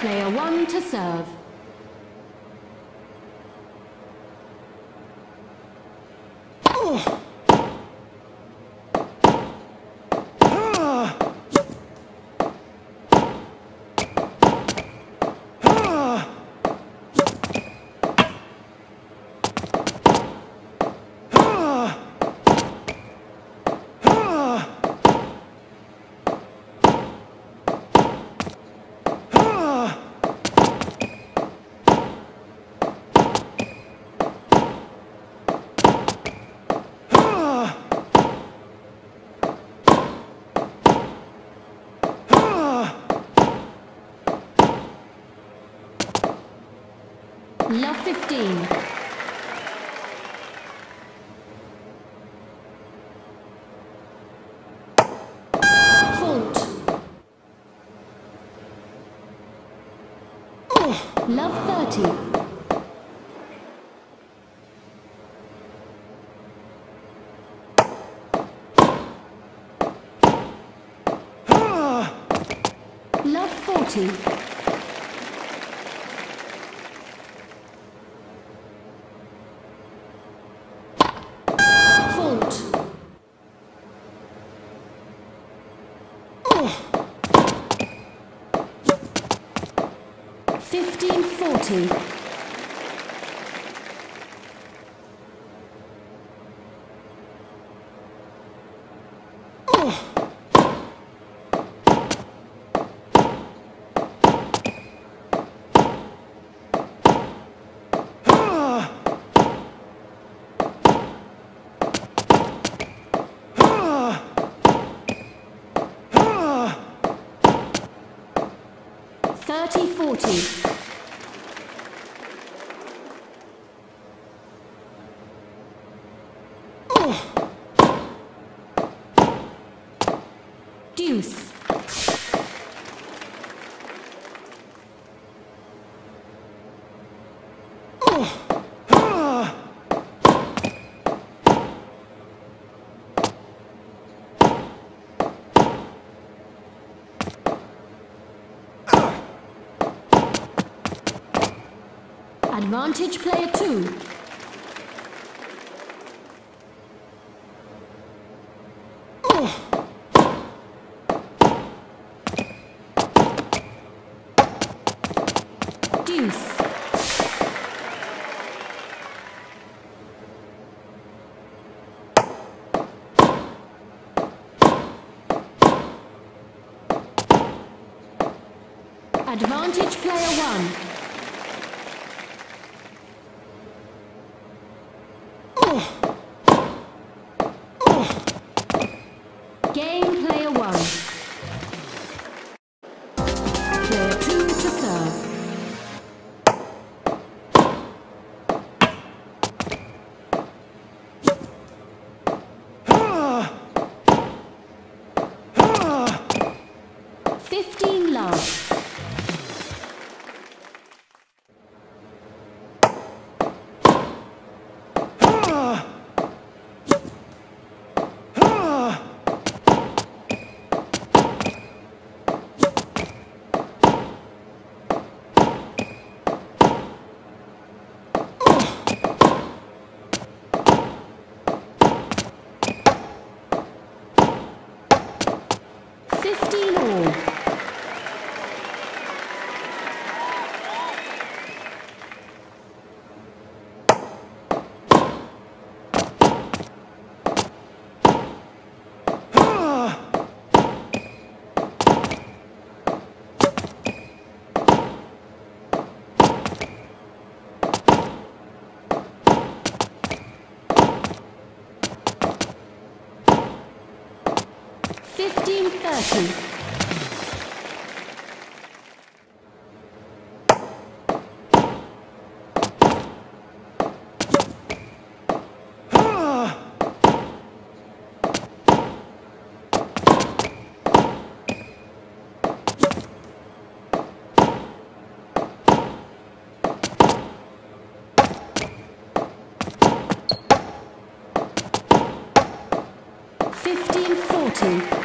Player one to serve. Love 15. Fault. Love 30. Ah. Love 40. 3040. Deuce. Oh. Advantage player two. Advantage player one. 30. Fifteen forty.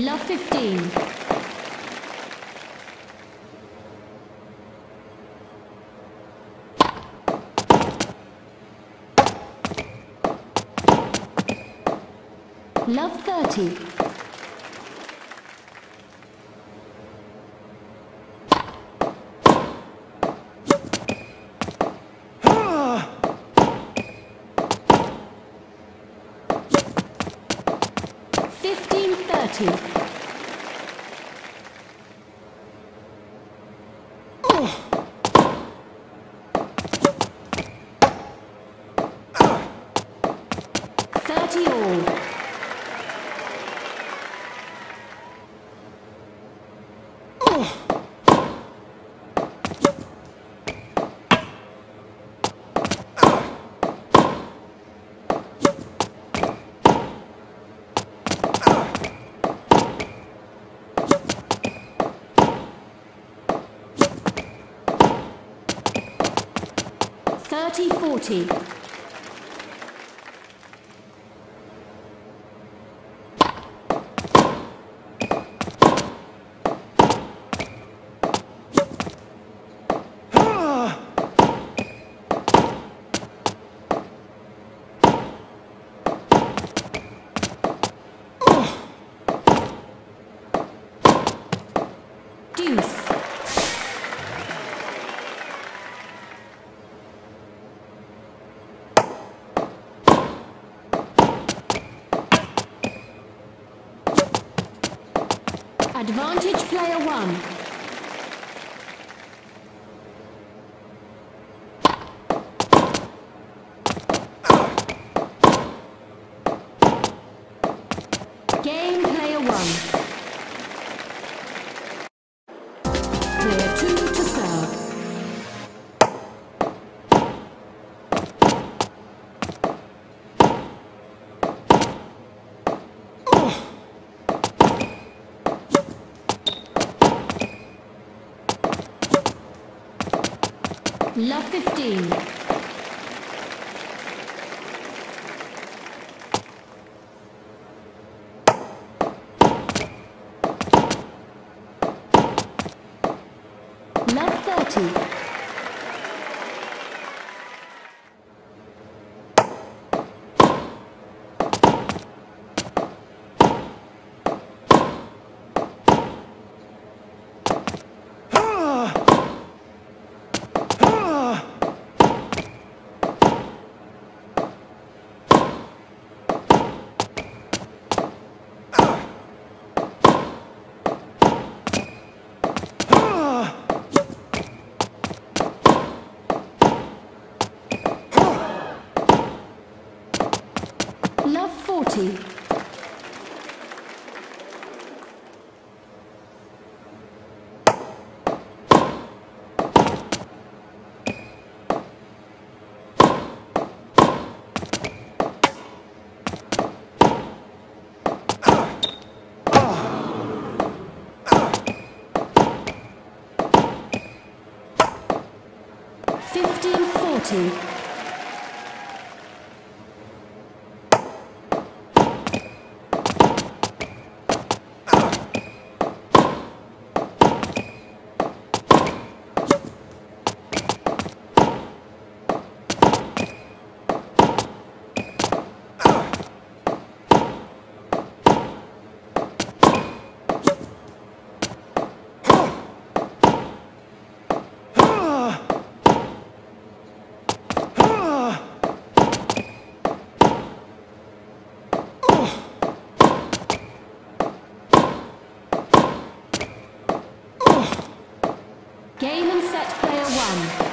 Love 15. Love 30. Fifteen 3040. Player one. Love 15. Love 30. 40. Fifteen forty. Game and set player one.